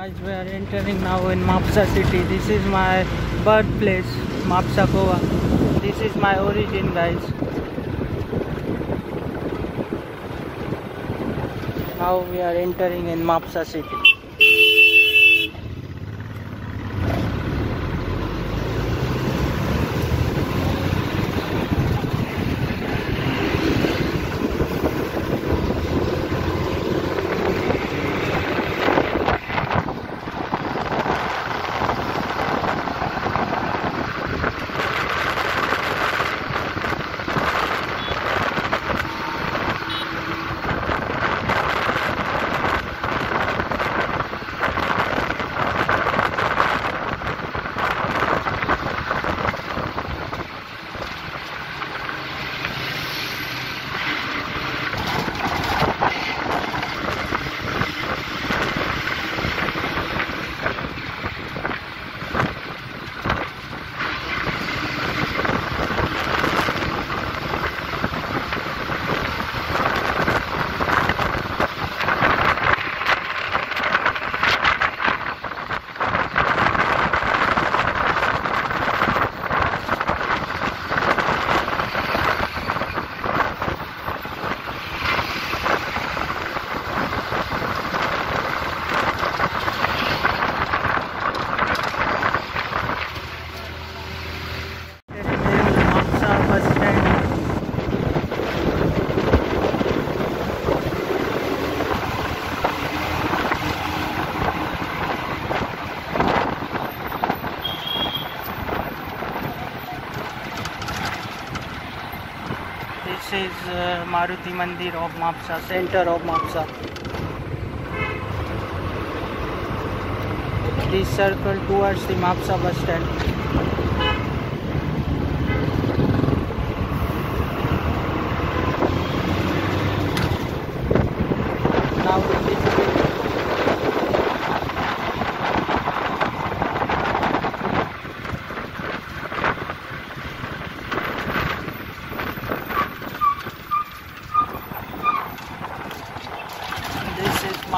Guys, we are entering now in Mapsa city. This is my birthplace, Mapsa Goa. This is my origin, guys. Now we are entering in Mapsa city. Side से Maruti Mandir of Mapsa centre of Mapsa this circle towards the Mapsa bus stand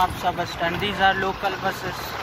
Mapsa bus stand. These are local buses.